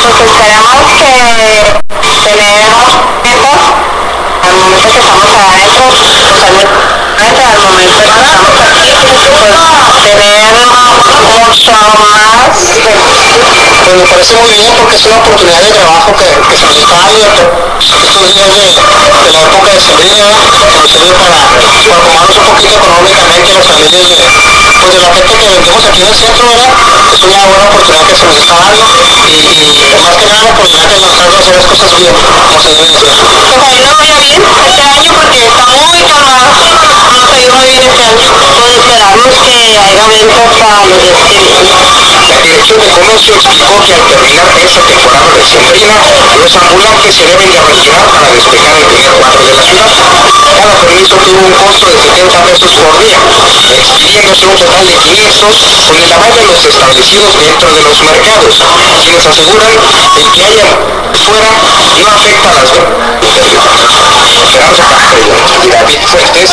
pues esperamos que tener metas al momento que estamos adentro, pues al, al momento que estamos aquí, pues tener mucho más pues me parece muy bien porque es una oportunidad de trabajo que, que se nos está dando estos días de, la época de sembrina, que nos sirve para, para un poquito económicamente las familias de, pues de la gente que vendemos aquí en el centro, ¿verdad? Es una buena oportunidad que se nos está dando y, y más que nada la oportunidad que nos está dando hacer las cosas bien, como se deben hacer. Ojalá no vaya bien este año porque está muy calmado. No se iba bien este año. Pues esperamos que haya ventas para los espíritus. La Dirección de Comercio explicó que al terminar esta temporada de sembrina, los ambulantes se deben de retirar para despejar el primer cuadro de la ciudad. De 70 pesos por día, expidiéndose un total de 500 con el aval de los establecidos dentro de los mercados, quienes aseguran el que haya fuera no afecta a las ventas. Esperanza Castro y David Fuentes,